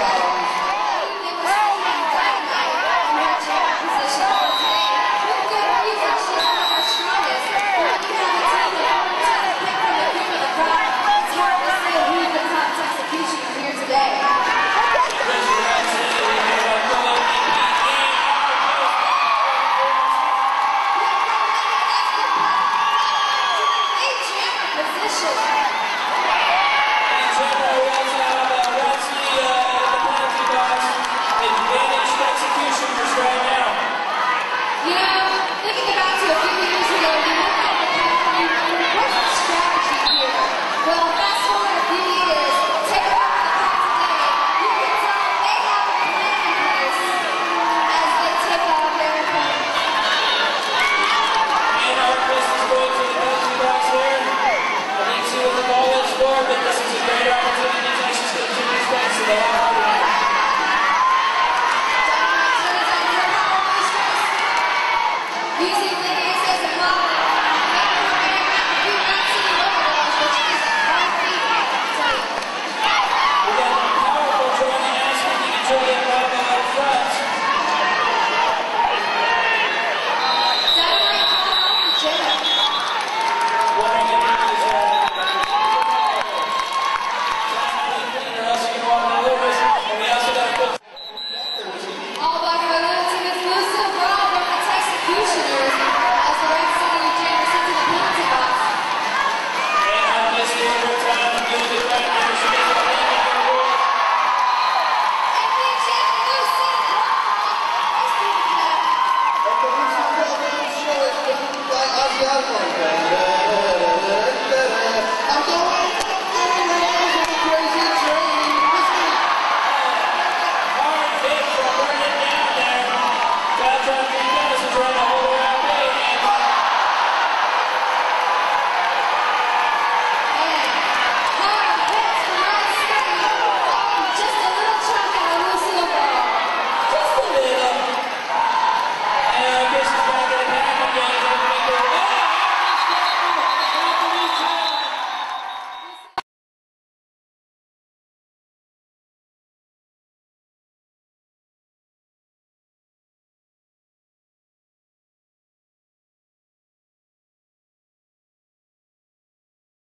eight